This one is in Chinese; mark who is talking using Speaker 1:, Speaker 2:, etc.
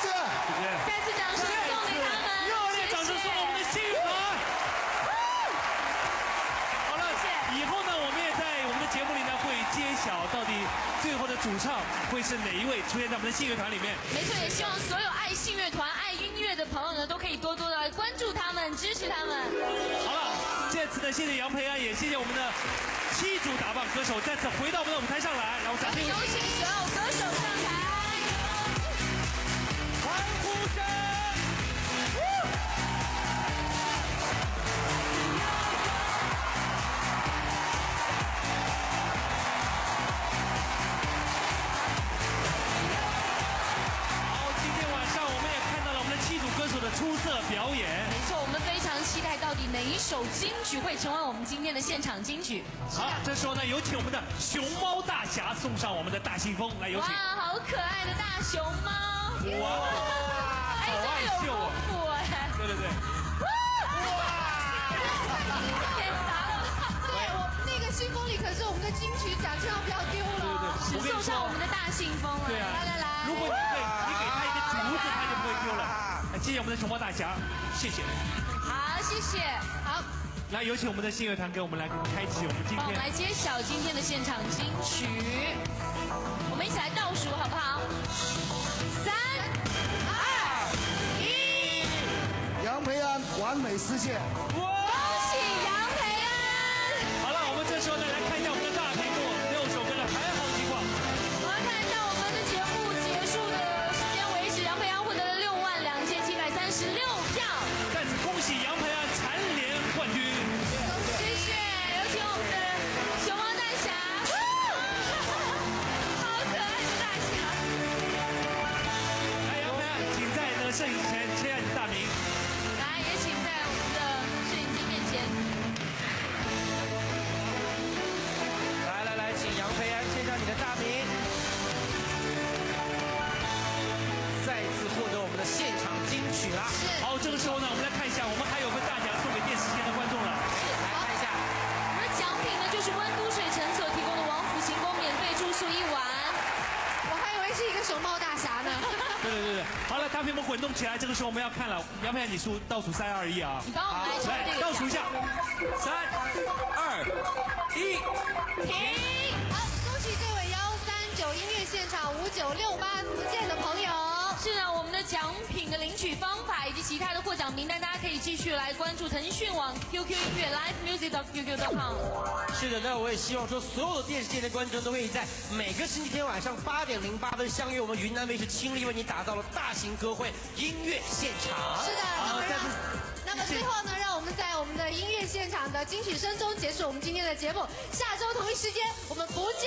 Speaker 1: 谢谢。
Speaker 2: 再次掌声送给他们热烈掌声送给我们的信
Speaker 3: 乐团好了谢谢。以后呢我们也在我们的节目里呢会揭晓到底最后的主唱会是哪一位出现在我们的信乐团里面。
Speaker 2: 没错也希望所有爱信乐团爱音乐的朋友呢都可以多多的关注他们支持他们。
Speaker 3: 好了这次呢谢谢杨培安也谢谢我们的七组打棒歌手再次回到我们的舞台上来让我们掌声。有
Speaker 2: 请所有歌手上台。
Speaker 3: 表演。
Speaker 2: 没错，我们非常期待到底哪一首金曲会成为我们今天的现场金曲。好，
Speaker 3: 这时候呢，有请我们的熊猫大侠送上我们的大信封，来有请。哇，
Speaker 2: 好可爱的大熊猫！哇，哎，好爱真的有功夫哎！
Speaker 3: 对对对，
Speaker 2: 天打了！对
Speaker 4: 我那个信封里可是我们的金曲奖，千万不要丢
Speaker 3: 了。我跟你送上我们，
Speaker 2: 的大信封了。对啊，来来来，如果你
Speaker 3: 给你给他一个竹子，他就不会丢了。哎谢谢我们的熊猫大侠，谢谢。
Speaker 2: 好，谢谢。
Speaker 4: 好，
Speaker 3: 来，有请我们的信乐团给我们来开启我们今天我们来。
Speaker 2: 揭晓今天的现场金曲。我们一起来倒数，好不好？三、
Speaker 5: 二、
Speaker 2: 一，
Speaker 1: 杨培安完美实现。恭
Speaker 4: 是一个熊猫大侠呢。
Speaker 3: 对对对对，好了，大屏幕滚动起来，这个时候我们要看了，要不要，你数倒数三二一啊，你
Speaker 2: 帮我们来倒数一
Speaker 3: 下，三二一，
Speaker 2: 停。
Speaker 4: 好，恭喜这位幺三九音乐现场五九六八福建的朋友。
Speaker 2: 是的，我们的奖品的领取方法以及其他的获奖名单，大家可以继续来关注腾讯网 QQ 音乐 Live Music QQ.com。
Speaker 6: 是的，那我也希望说，所有的电视界的观众都可以在每个星期天晚上八点零八分相约我们云南卫视倾力为你打造了大型歌会音乐现场。是的，
Speaker 5: 那么
Speaker 3: 让好再那么最后
Speaker 4: 呢，让我们在我们的音乐现场的惊曲声中结束我们今天的节目。下周同一时间，我们不见。